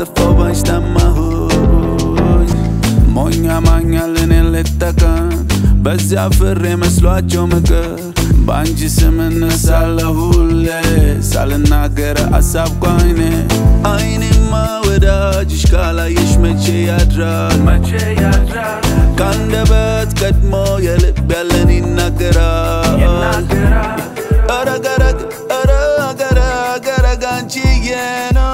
ተፎባጅ ተማሁኝ ሞኛ ማኛል እኔን ልጠቀም በዚያ ፍሬ መስሏቸው ምክር በአንቺ ስም እነሳለሁ ሁሌ ሳልናገር አሳብኳ አይኔ አይኔማ ወዳጅሽ ካላየሽ መቼ ያድራል መቼ ያድራል ካንደበት ቀድሞ የልብ ያለን ይናገራል ኧረ ገረግ ኧረ ገረግ ገረግ አንቺዬ ነው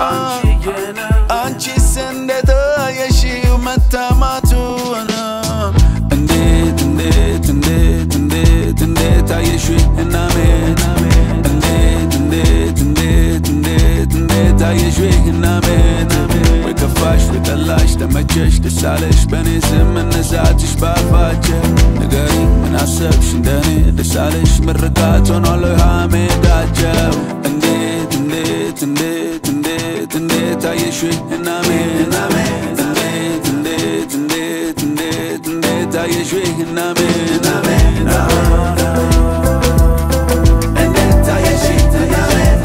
አንቺስ እንዴት አየሽው መታማቱ ነው እንዴት እንዴት እንዴት እንዴት እንዴት አየሽው? እናሜን እንዴት እንዴት እንዴት እንዴት እንዴት አየሽው? እናሜን ወይ ከፋሽ ወይ ጠላሽ? ተመቸሽ? ደሳለሽ በእኔ ስም መነሳትሽ ባፋቸው ንገሪኝ ምን አሰብሽ? እንደኔ ደሳለሽ ምርቃት ሆኗል ወይ እንዴት አየሽው እናሜን እንዴት እንዴት እንዴት እንዴት እንዴት አየሽው እናሜን እንዴት አየሽው እናሜን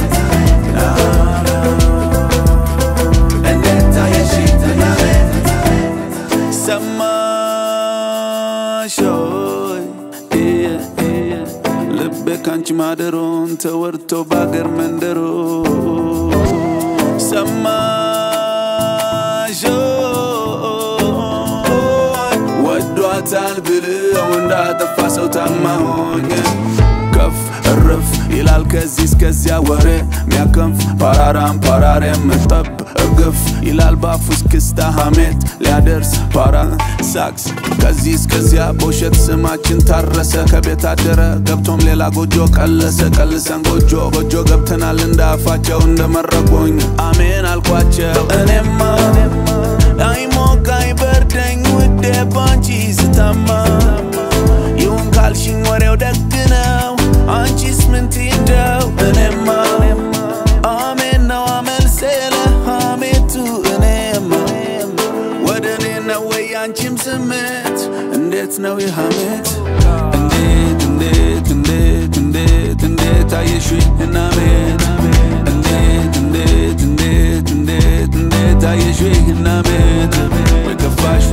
እንዴት አየሽው እናሜን ሰማሽ ሆይ ልቤ ካንቺ ማደሮን ተወርቶ ባገር መንደሮ ሰማሽ ወዷታል ብለው እንዳጠፋ ሰው ታማ ከፍ እርፍ ይላል ከዚህ እስከዚያ ወሬ ሚያከንፍ ፓራራም ፓራሬ ምጠብ እርግፍ ይላል ባፉ እስክስታ ሐሜት ሊያደርስ ፓራ ሳክስ ከዚህ እስከዚያ በውሸት ስማችን ታረሰ ከቤት አደረ ገብቶም ሌላ ጎጆ ቀለሰ ቀልሰን ጎጆ ጎጆ ገብተናል እንዳፋቸው እንደመረቁኝ አሜን አልኳቸው እኔማ አይሞቅ አንቺም ስሜት እንዴት ነው የሐሜት እንዴት እንዴት እንዴት እንዴት እንዴት አየሽኝ? እናሜን እንዴት እንዴት እንዴት እንዴት እንዴት አየሽኝ? እናሜን ወይ ከፋሽ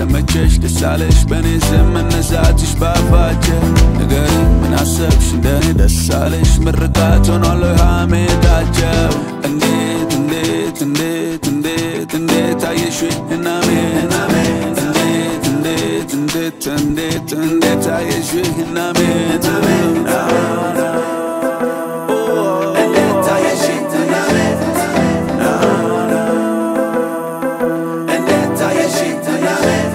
ተመቸሽ ደሳለሽ በእኔ ስም መነሳትሽ ባፋቸው ንገሪኝ ምን አሰብሽ? እንደኔ ደሳለሽ ምርቃት ሆኗል ወይ? ሐሜታቸው እንዴት እንዴት እንዴት እንዴት እንዴት አየሽኝ? እናሜን እንዴት እንዴት እንዴት እንዴት እንዴት አየሽኝ እናሜን እንዴት አየሽኝ እናሜን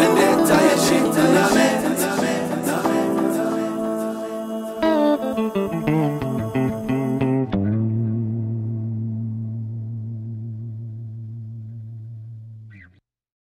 እንዴት አየሽኝ እናሜን